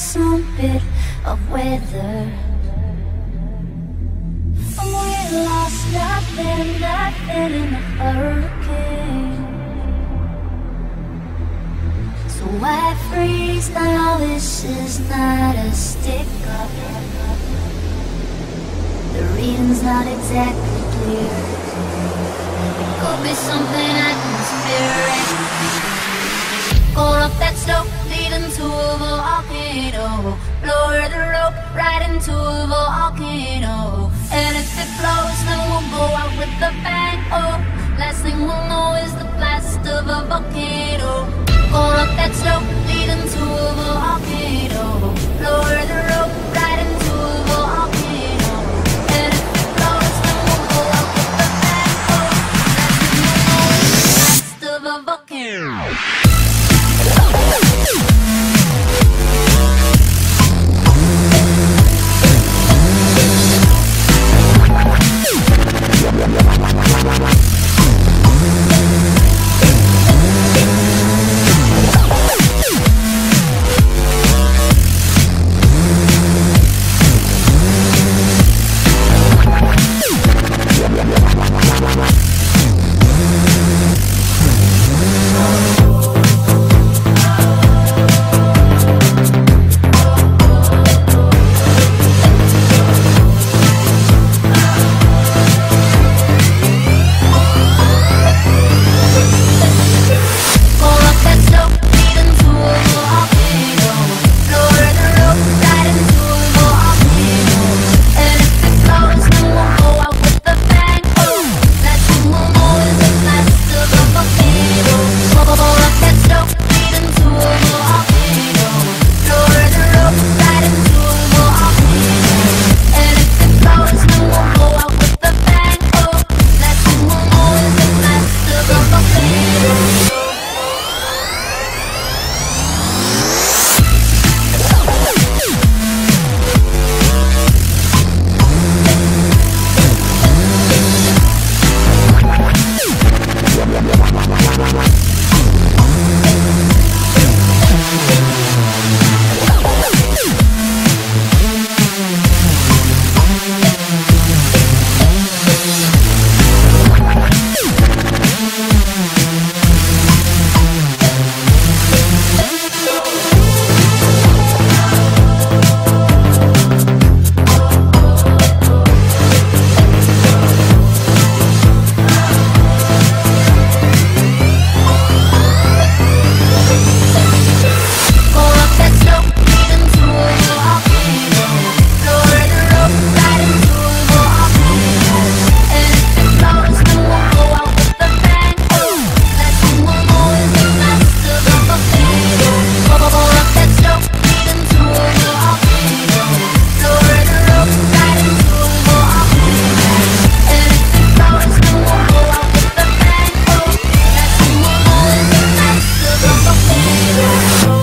some bit of weather. We lost nothing, nothing in the hurricane. So why freeze now? This is not a stick up. The reading's not exactly clear. Could be something atmospheric. Call up that smoke up right into a volcano. And if it blows, then we'll go out with a bang. Oh, last thing we'll know is the blast of a volcano. Going up that slope. Oh.